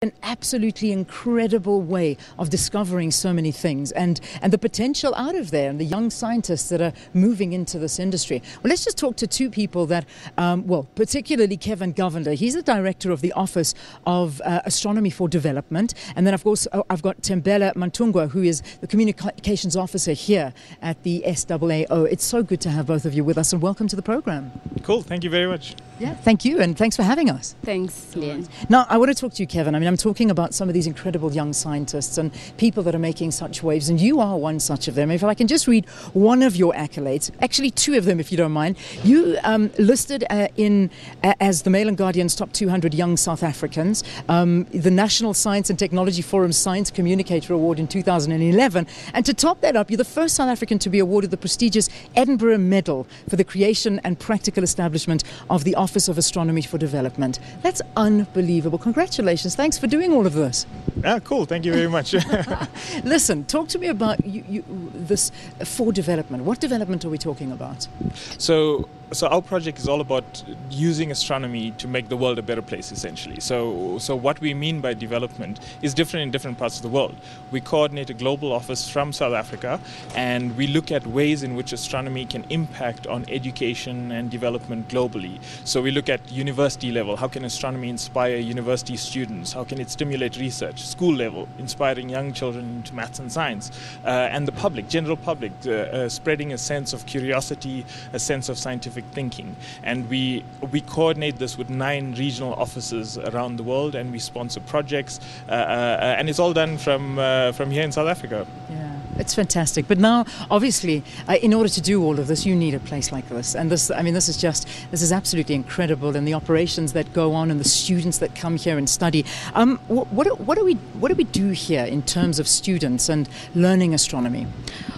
an absolutely incredible way of discovering so many things and, and the potential out of there and the young scientists that are moving into this industry. Well, let's just talk to two people that, um, well, particularly Kevin Govender. He's the director of the Office of uh, Astronomy for Development. And then, of course, uh, I've got Thembela Mantungwa, who is the communications officer here at the SAAO. It's so good to have both of you with us and welcome to the program. Cool. Thank you very much. Yeah, thank you, and thanks for having us. Thanks, Leanne. Now, I want to talk to you, Kevin. I mean, I'm talking about some of these incredible young scientists and people that are making such waves, and you are one such of them. If I can just read one of your accolades, actually two of them, if you don't mind. You um, listed uh, in uh, as the Mail and Guardian's top 200 young South Africans, um, the National Science and Technology Forum Science Communicator Award in 2011, and to top that up, you're the first South African to be awarded the prestigious Edinburgh Medal for the creation and practical establishment of the Office of Astronomy for Development. That's unbelievable. Congratulations. Thanks for doing all of this. Ah, cool. Thank you very much. Listen, talk to me about you, you, this for development. What development are we talking about? So, so our project is all about using astronomy to make the world a better place essentially. So so what we mean by development is different in different parts of the world. We coordinate a global office from south africa and we look at ways in which astronomy can impact on education and development globally. So we look at university level. How can astronomy inspire university students? How can it stimulate research? School level inspiring young children into maths and science. Uh, and the public general public uh, uh, spreading a sense of curiosity a sense of scientific scientific thinking. And we we coordinate this with nine regional offices around the world, and we sponsor projects, uh, uh, and it's all done from uh, from here in South Africa. Yeah. It's fantastic, but now, obviously, uh, in order to do all of this, you need a place like this. And this, I mean, this is just, this is absolutely incredible. And the operations that go on, and the students that come here and study. Um, what, what, what do we, what do we do here in terms of students and learning astronomy?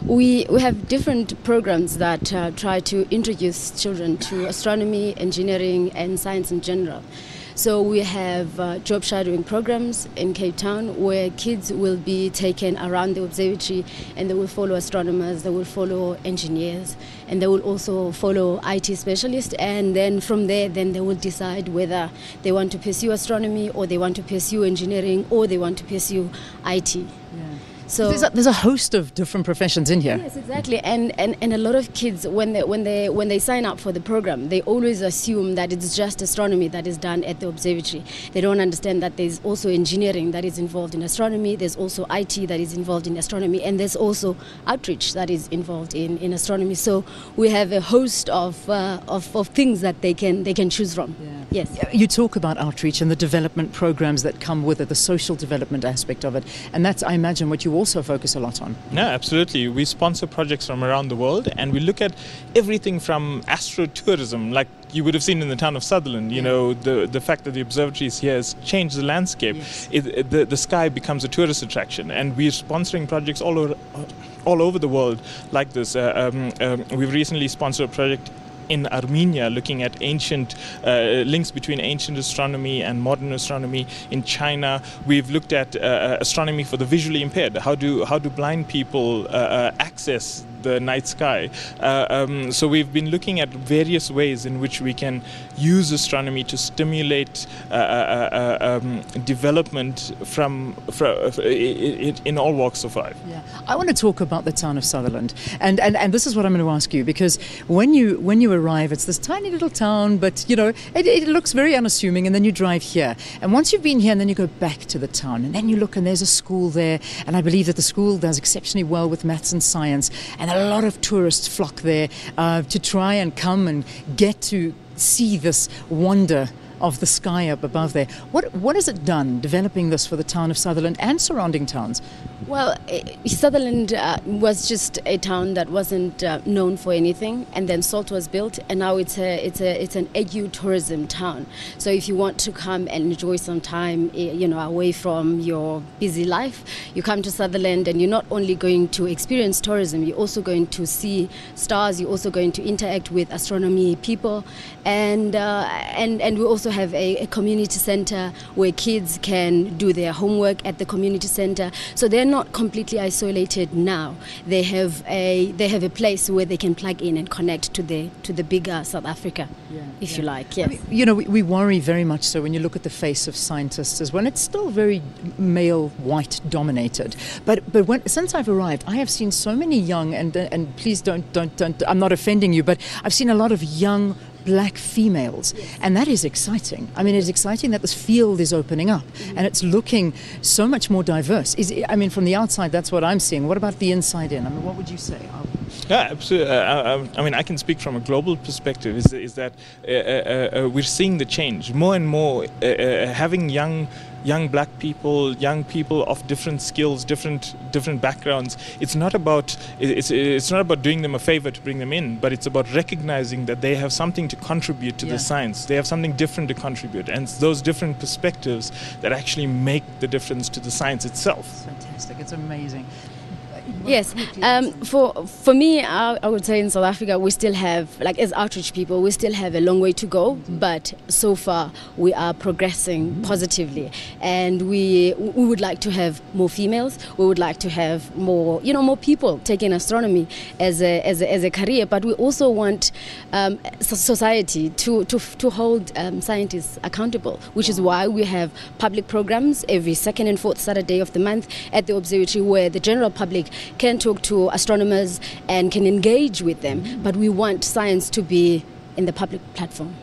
We we have different programs that uh, try to introduce children to astronomy, engineering, and science in general. So we have uh, job shadowing programs in Cape Town where kids will be taken around the observatory and they will follow astronomers, they will follow engineers, and they will also follow IT specialists. And then from there, then they will decide whether they want to pursue astronomy or they want to pursue engineering or they want to pursue IT. Yeah. So there's a, there's a, host of different professions in here. Yes, exactly. And, and and a lot of kids when they when they when they sign up for the program, they always assume that it's just astronomy that is done at the observatory. They don't understand that there's also engineering that is involved in astronomy. There's also IT that is involved in astronomy, and there's also outreach that is involved in, in astronomy. So we have a host of, uh, of of things that they can they can choose from. Yeah. Yes. You talk about outreach and the development programs that come with it, the social development aspect of it, and that's I imagine what you also focus a lot on. No, absolutely. We sponsor projects from around the world and we look at everything from astro tourism, like you would have seen in the town of Sutherland. You yeah. know, the, the fact that the observatory is here has changed the landscape. Yes. It, it, the, the sky becomes a tourist attraction, and we're sponsoring projects all over. All over the world, like this. Uh, um, um, we've recently sponsored a project in Armenia, looking at ancient uh, links between ancient astronomy and modern astronomy. In China, we've looked at uh, uh astronomy for the visually impaired. How do how do blind people uh, uh access the night sky? Uh, um, so we've been looking at various ways in which we can use astronomy to stimulate um, development from, from in all walks of life. Yeah, I want to talk about the town of Sutherland, and and, and this is what I'm going to ask you because when you when you arrive, it's this tiny little town, but you know, it, it, looks very unassuming. And then you drive here. And once you've been here, and then you go back to the town, and then you look, and there's a school there. And I believe that the school does exceptionally well with maths and science. And a lot of tourists flock there uh, to try and come and get to see this wonder of the sky up above there. What, what has it done developing this for the town of Sutherland and surrounding towns? Well, eh, Sutherland uh, was just a town that wasn't uh, known for anything, and then SALT was built, and now it's a it's a it's an edu tourism town. So if you want to come and enjoy some time, eh, you know, away from your busy life, you come to Sutherland, and you're not only going to experience tourism, you're also going to see stars. You're also going to interact with astronomy people, and uh, and and we also also have a, a community center where kids can do their homework at the community center. So they're not completely isolated now. They have a they have a place where they can plug in and connect to the to the bigger South Africa, Yeah, if yeah. you like. I mean, you know, we, we worry very much so when you look at the face of scientists as well. It's still very male, white dominated. But but when, since I've arrived, I have seen so many young and and please don't don't don't. I'm not offending you, but I've seen a lot of young black females and that is exciting i mean it's exciting that this field is opening up and it's looking so much more diverse is it, i mean from the outside that's what i'm seeing what about the inside in i mean what would you say Uh, Yeah, absolutely. Uh, I, I mean, I can speak from a global perspective. Is is that uh, uh, uh, we're seeing the change more and more. Uh, uh, having young young black people, young people of different skills, different different backgrounds. It's not about it's it's not about doing them a favor to bring them in, but it's about recognizing that they have something to contribute to Yeah. the science. They have something different to contribute, and it's those different perspectives that actually make the difference to the science itself. it's fantastic it's amazing Yes, um, for for me, I, I would say in South Africa we still have, like as outreach people, we still have a long way to go. But so far we are progressing positively, and we we would like to have more females. We would like to have more, you know, more people taking astronomy as a as a, as a career. But we also want um, society to to to hold um, scientists accountable, which is why we have public programs every second and fourth Saturday of the month at the observatory where the general public can talk to astronomers and can engage with them. But we want science to be in the public platform.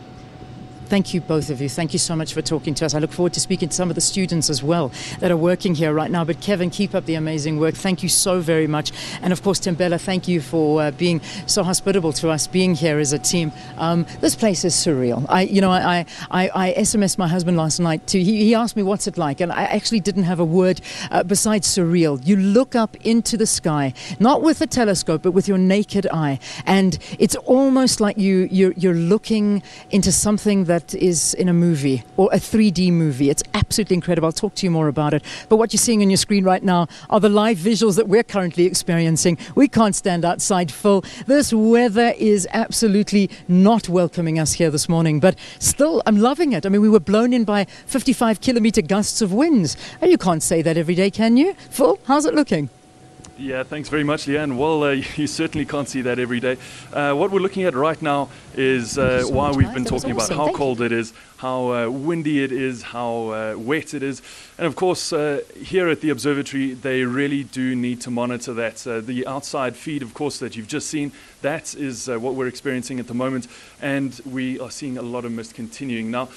Thank you, both of you. Thank you so much for talking to us. I look forward to speaking to some of the students as well that are working here right now. But Kevin, keep up the amazing work. Thank you so very much. And of course, Thembela, thank you for uh, being so hospitable to us, being here as a team. Um, this place is surreal. I, you know, I, I, I SMSed my husband last night too. He, he asked me what's it like, and I actually didn't have a word uh, besides surreal. You look up into the sky, not with a telescope, but with your naked eye, and it's almost like you you're, you're looking into something that is in a movie or a 3D movie. It's absolutely incredible. I'll talk to you more about it. But what you're seeing on your screen right now are the live visuals that we're currently experiencing. We can't stand outside full. This weather is absolutely not welcoming us here this morning, but still, I'm loving it. I mean, we were blown in by 55 kilometer gusts of winds. And you can't say that every day, can you? Full, how's it looking? Yeah, thanks very much, Leanne. Well, uh, you certainly can't see that every day. Uh, what we're looking at right now is uh, so why we've been That talking about how Thank you. cold it is, how uh, windy it is, how uh, wet it is. And of course, uh, here at the observatory, they really do need to monitor that. Uh, the outside feed, of course, that you've just seen, that is uh, what we're experiencing at the moment. And we are seeing a lot of mist continuing. Now,